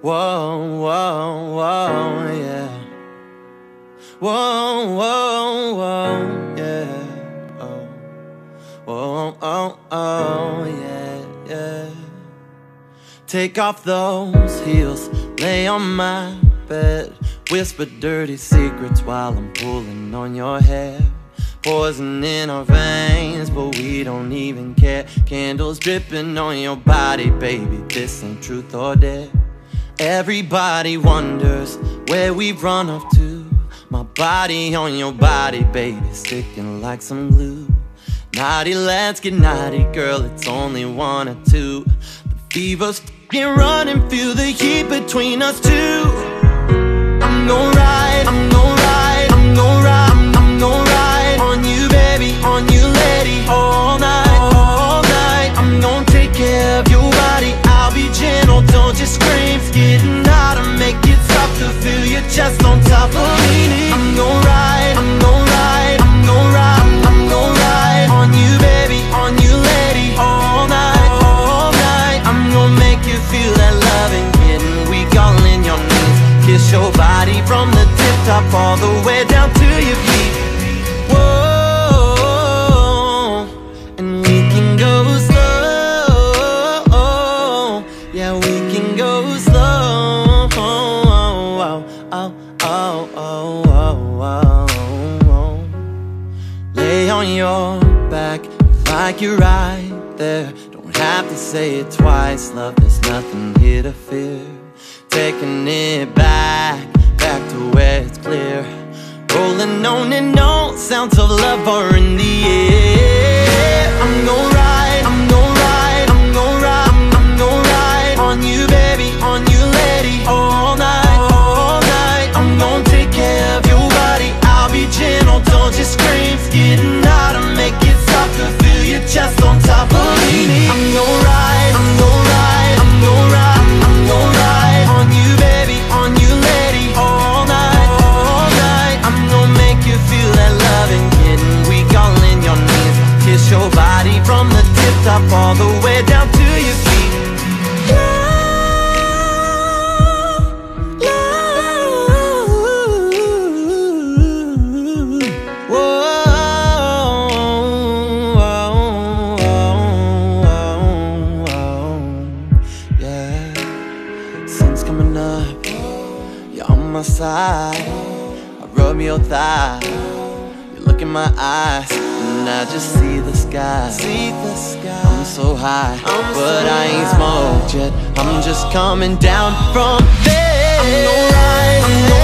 Whoa, whoa, whoa, yeah. Whoa, whoa, whoa, yeah. Oh, whoa, oh, oh, yeah, yeah. Take off those heels, lay on my bed. Whisper dirty secrets while I'm pulling on your hair. Poison in our veins, but we don't even care. Candles dripping on your body, baby. This ain't truth or dare. Everybody wonders where we've run off to. My body on your body, baby, sticking like some glue. Naughty, let's get naughty, girl, it's only one or two. The fever's fucking running, feel the heat between us two. I'm gon' ride, I'm gon' ride, I'm gon' ride, top all the way down to your feet. Whoa, and we can go slow. Yeah, we can go slow. Oh, oh, oh, oh, oh, oh, oh. Lay on your back like you're right there. Don't have to say it twice, love. There's nothing here to fear. Taking it sounds of love are in top all the way down to your feet. Whoa, yeah, Sun's coming up, you're on my side. I rub your thigh, you look in my eyes, and I just see the sky. See the sky. I'm so high, but I ain't smoked yet. I'm just coming down from there. I'm ride,